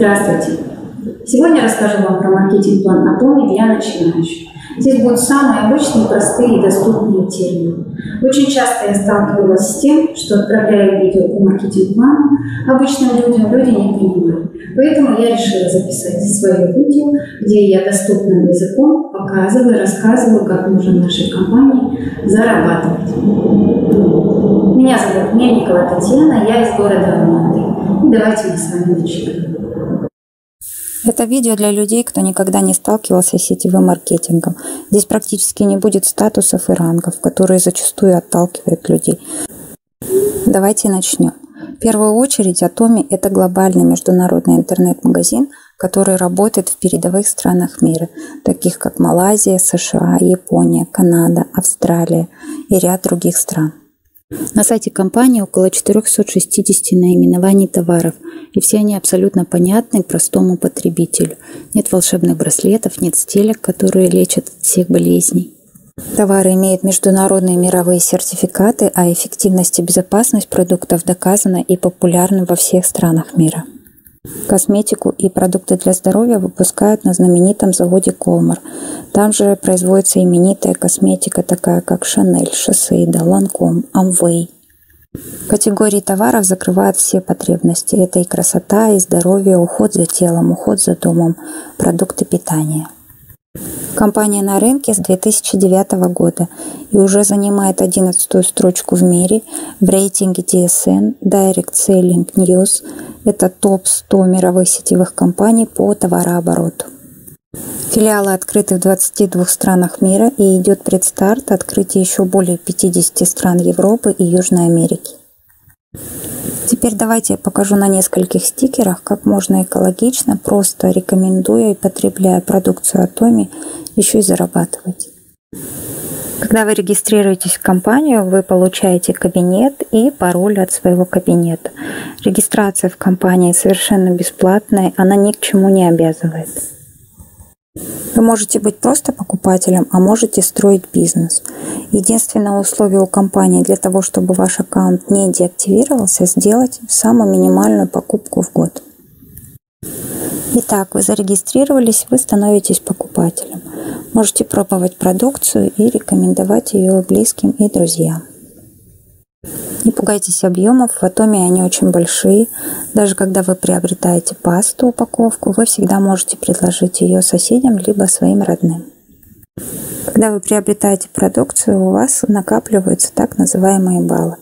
Здравствуйте! Сегодня расскажу вам про маркетинг-план Atomi для начинающих. Здесь будут самые обычные, простые и доступные термины. Очень часто я сталкивалась с тем, что отправляя видео по маркетинг-плану обычным людям, люди не понимают. Поэтому я решила записать свое видео, где я доступным языком показываю, рассказываю, как нужно нашей компании зарабатывать. Меня зовут Мельникова Татьяна, я из города Алматы. И давайте мы с вами начнем. Это видео для людей, кто никогда не сталкивался с сетевым маркетингом. Здесь практически не будет статусов и рангов, которые зачастую отталкивают людей. Давайте начнем. В первую очередь, Atomi – это глобальный международный интернет-магазин, который работает в передовых странах мира, таких как Малайзия, США, Япония, Канада, Австралия и ряд других стран. На сайте компании около 460 наименований товаров, и все они абсолютно понятны простому потребителю. Нет волшебных браслетов, нет стелек, которые лечат всех болезней. Товары имеют международные мировые сертификаты, а эффективность и безопасность продуктов доказана и популярна во всех странах мира. Косметику и продукты для здоровья выпускают на знаменитом заводе Колмар. Там же производится именитая косметика, такая как Шанель, Шосейда, Ланком, Амвей. Категории товаров закрывают все потребности. Это и красота, и здоровье, уход за телом, уход за домом, продукты питания – Компания на рынке с 2009 года и уже занимает 11 строчку в мире в рейтинге DSN Direct Selling News. Это топ-100 мировых сетевых компаний по товарообороту. Филиалы открыты в 22 странах мира и идет предстарт открытия еще более 50 стран Европы и Южной Америки. Теперь давайте я покажу на нескольких стикерах, как можно экологично, просто рекомендуя и потребляя продукцию Atomi, еще и зарабатывать. Когда вы регистрируетесь в компанию, вы получаете кабинет и пароль от своего кабинета. Регистрация в компании совершенно бесплатная, она ни к чему не обязывает. Вы можете быть просто покупателем, а можете строить бизнес. Единственное условие у компании для того, чтобы ваш аккаунт не деактивировался, сделать самую минимальную покупку в год. Итак, вы зарегистрировались, вы становитесь покупателем. Можете пробовать продукцию и рекомендовать ее близким и друзьям. Не пугайтесь объемов, в Атоме они очень большие. Даже когда вы приобретаете пасту, упаковку, вы всегда можете предложить ее соседям либо своим родным. Когда вы приобретаете продукцию, у вас накапливаются так называемые баллы.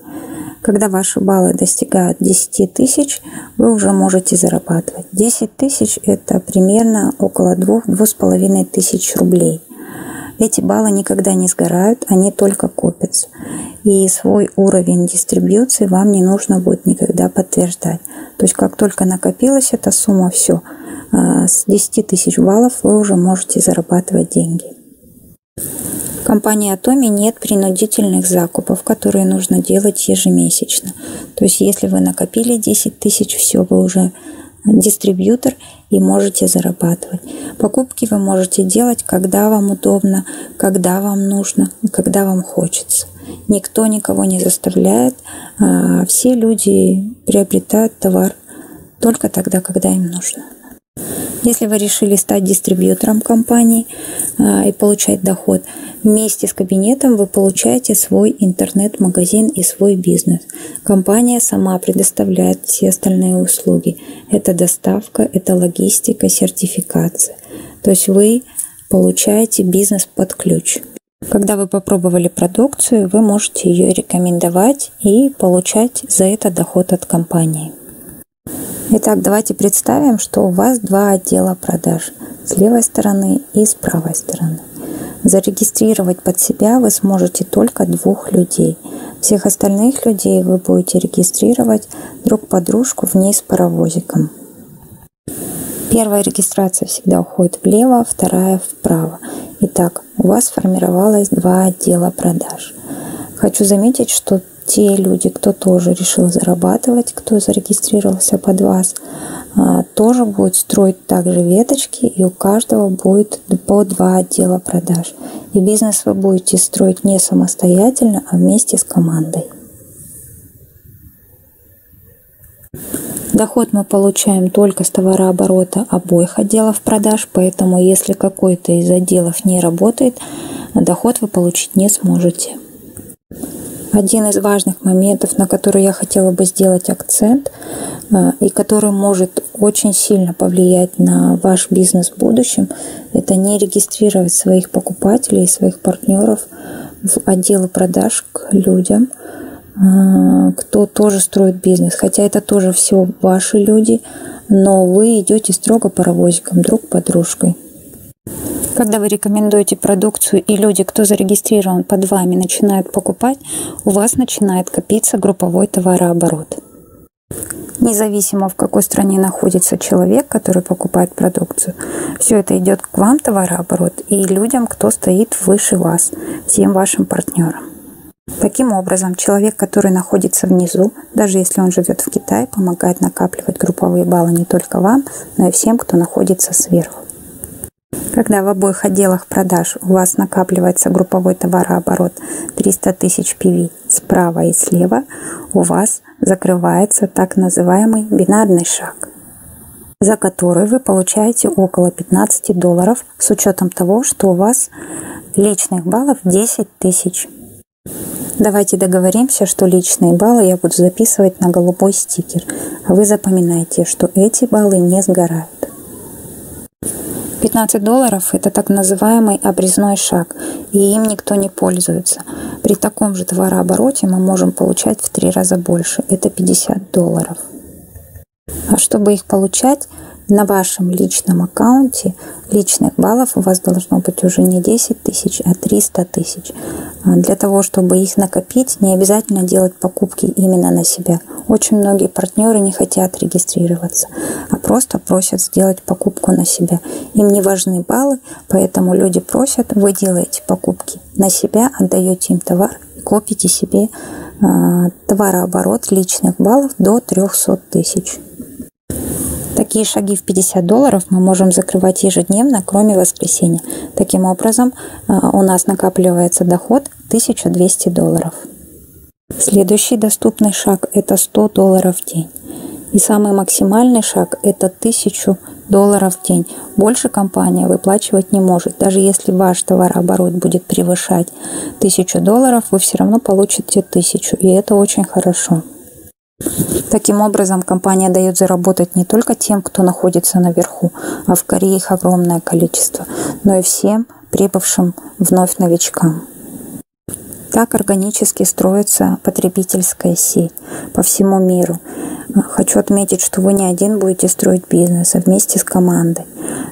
Когда ваши баллы достигают 10 тысяч, вы уже можете зарабатывать. 10 тысяч – это примерно около 2-2,5 тысяч рублей. Эти баллы никогда не сгорают, они только копятся. И свой уровень дистрибьюции вам не нужно будет никогда подтверждать. То есть как только накопилась эта сумма, все, а, с 10 тысяч баллов вы уже можете зарабатывать деньги. В компании Atomi нет принудительных закупов, которые нужно делать ежемесячно. То есть если вы накопили 10 тысяч, все, вы уже дистрибьютор и можете зарабатывать. Покупки вы можете делать, когда вам удобно, когда вам нужно, когда вам хочется. Никто никого не заставляет. А все люди приобретают товар только тогда, когда им нужно. Если вы решили стать дистрибьютором компании а, и получать доход, вместе с кабинетом вы получаете свой интернет-магазин и свой бизнес. Компания сама предоставляет все остальные услуги. Это доставка, это логистика, сертификация. То есть вы получаете бизнес под ключ. Когда вы попробовали продукцию, вы можете ее рекомендовать и получать за это доход от компании. Итак, давайте представим, что у вас два отдела продаж с левой стороны и с правой стороны. Зарегистрировать под себя вы сможете только двух людей. Всех остальных людей вы будете регистрировать друг под дружку вниз паровозиком. Первая регистрация всегда уходит влево, вторая вправо. Итак, у вас сформировалось два отдела продаж. Хочу заметить, что те люди, кто тоже решил зарабатывать, кто зарегистрировался под вас, а, тоже будет строить также веточки, и у каждого будет по два отдела продаж. И бизнес вы будете строить не самостоятельно, а вместе с командой. Доход мы получаем только с товарооборота обоих отделов продаж, поэтому если какой-то из отделов не работает, доход вы получить не сможете. Один из важных моментов, на который я хотела бы сделать акцент, а, и который может очень сильно повлиять на ваш бизнес в будущем, это не регистрировать своих покупателей и своих партнеров в отделы продаж к людям, а, кто тоже строит бизнес. Хотя это тоже все ваши люди, но вы идете строго паровозиком, друг под дружкой. Когда вы рекомендуете продукцию и люди, кто зарегистрирован под вами, начинают покупать, у вас начинает копиться групповой товарооборот. Независимо в какой стране находится человек, который покупает продукцию, все это идет к вам товарооборот и людям, кто стоит выше вас, всем вашим партнерам. Таким образом, человек, который находится внизу, даже если он живет в Китае, помогает накапливать групповые баллы не только вам, но и всем, кто находится сверху. Когда в обоих отделах продаж у вас накапливается групповой товарооборот 300 тысяч PV справа и слева, у вас закрывается так называемый бинарный шаг, за который вы получаете около 15 долларов с учетом того, что у вас личных баллов 10 тысяч. Давайте договоримся, что личные баллы я буду записывать на голубой стикер, а вы запоминайте, что эти баллы не сгорают. 15 долларов – это так называемый обрезной шаг, и им никто не пользуется. При таком же товарообороте мы можем получать в три раза больше – это 50 долларов. А чтобы их получать, на вашем личном аккаунте личных баллов у вас должно быть уже не 10 тысяч, а 300 тысяч. А для того, чтобы их накопить, не обязательно делать покупки именно на себя. Очень многие партнеры не хотят регистрироваться, а просто просят сделать покупку на себя. Им не важны баллы, поэтому люди просят, вы делаете покупки на себя, отдаете им товар, копите себе э, товарооборот личных баллов до 300 тысяч. Такие шаги в 50 долларов мы можем закрывать ежедневно, кроме воскресенья. Таким образом, а, у нас накапливается доход 1200 долларов. Следующий доступный шаг – это 100 долларов в день. И самый максимальный шаг – это 1000 долларов в день. Больше компания выплачивать не может. Даже если ваш товарооборот будет превышать 1000 долларов, вы все равно получите 1000. И это очень хорошо. Таким образом, компания дает заработать не только тем, кто находится наверху, а в Корее их огромное количество, но и всем прибывшим вновь новичкам. Так органически строится потребительская сеть по всему миру. Хочу отметить, что вы не один будете строить бизнес, а вместе с командой.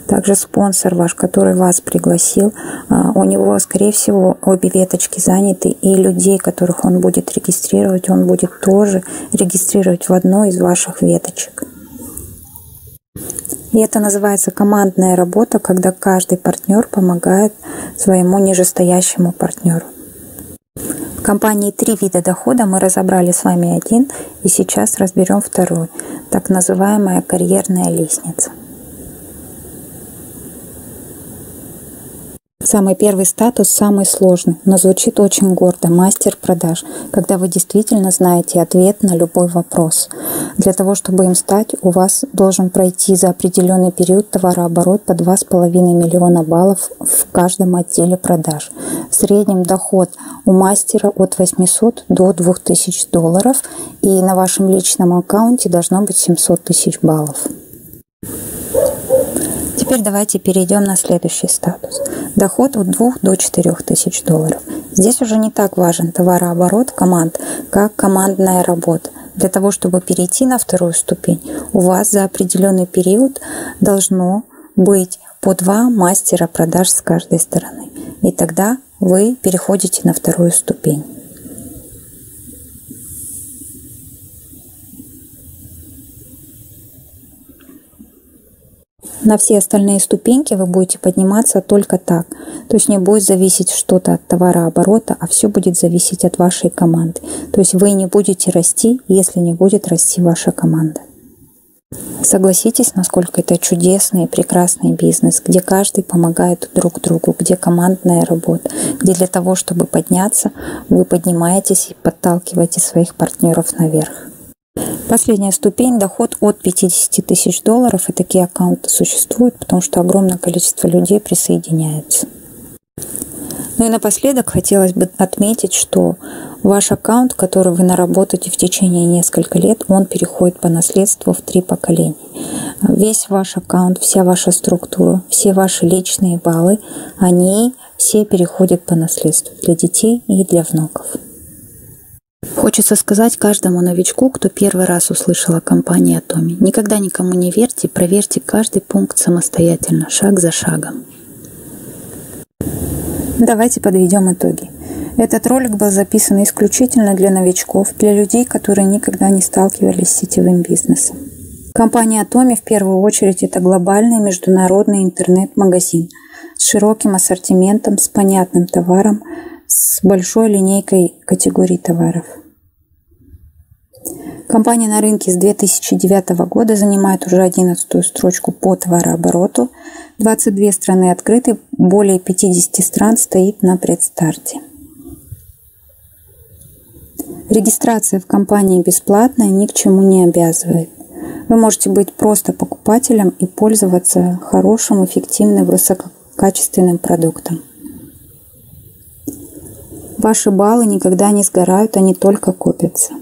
Также спонсор ваш, который вас пригласил, а, у него, скорее всего, обе веточки заняты, и людей, которых он будет регистрировать, он будет тоже регистрировать в одной из ваших веточек. И это называется командная работа, когда каждый партнер помогает своему нижестоящему партнеру компании три вида дохода мы разобрали с вами один, и сейчас разберем второй, так называемая карьерная лестница. Самый первый статус самый сложный, но звучит очень гордо – мастер продаж, когда вы действительно знаете ответ на любой вопрос. Для того, чтобы им стать, у вас должен пройти за определенный период товарооборот по 2,5 миллиона баллов в каждом отделе продаж. В среднем доход у мастера от 800 до 2000 долларов, и на вашем личном аккаунте должно быть 700 тысяч баллов. Теперь давайте перейдем на следующий статус. Доход от 2 до 4 тысяч долларов. Здесь уже не так важен товарооборот команд, как командная работа. Для того, чтобы перейти на вторую ступень, у вас за определенный период должно быть по два мастера продаж с каждой стороны. И тогда вы переходите на вторую ступень. На все остальные ступеньки вы будете подниматься только так. То есть не будет зависеть что-то от товарооборота, а все будет зависеть от вашей команды. То есть вы не будете расти, если не будет расти ваша команда. Согласитесь, насколько это чудесный и прекрасный бизнес, где каждый помогает друг другу, где командная работа, где для того, чтобы подняться, вы поднимаетесь и подталкиваете своих партнеров наверх. Последняя ступень – доход от 50 тысяч долларов. И такие аккаунты существуют, потому что огромное количество людей присоединяется. Ну и напоследок хотелось бы отметить, что ваш аккаунт, который вы наработаете в течение нескольких лет, он переходит по наследству в три поколения. Весь ваш аккаунт, вся ваша структура, все ваши личные баллы, они все переходят по наследству для детей и для внуков. Хочется сказать каждому новичку, кто первый раз услышал о компании Atomi, никогда никому не верьте, проверьте каждый пункт самостоятельно, шаг за шагом. Давайте подведем итоги. Этот ролик был записан исключительно для новичков, для людей, которые никогда не сталкивались с сетевым бизнесом. Компания Atomi в первую очередь это глобальный международный интернет-магазин с широким ассортиментом, с понятным товаром, с большой линейкой категорий товаров – Компания на рынке с 2009 года занимает уже 11 строчку по товарообороту. 22 страны открыты, более 50 стран стоит на предстарте. Регистрация в компании бесплатная, ни к чему не обязывает. Вы можете быть просто покупателем и пользоваться хорошим, эффективным, высококачественным продуктом. Ваши баллы никогда не сгорают, они только копятся.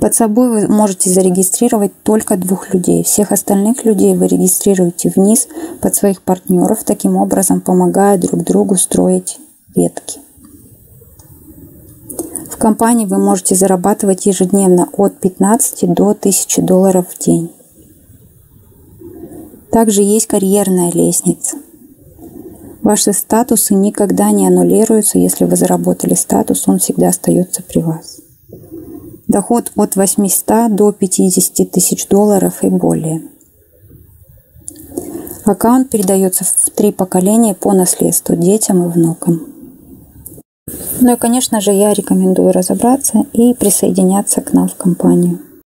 Под собой вы можете зарегистрировать только двух людей. Всех остальных людей вы регистрируете вниз под своих партнеров, таким образом помогая друг другу строить ветки. В компании вы можете зарабатывать ежедневно от 15 до 1000 долларов в день. Также есть карьерная лестница. Ваши статусы никогда не аннулируются. Если вы заработали статус, он всегда остается при вас. Доход от 800 до 50 тысяч долларов и более. Аккаунт передается в три поколения по наследству детям и внукам. Ну и, конечно же, я рекомендую разобраться и присоединяться к нам в компанию.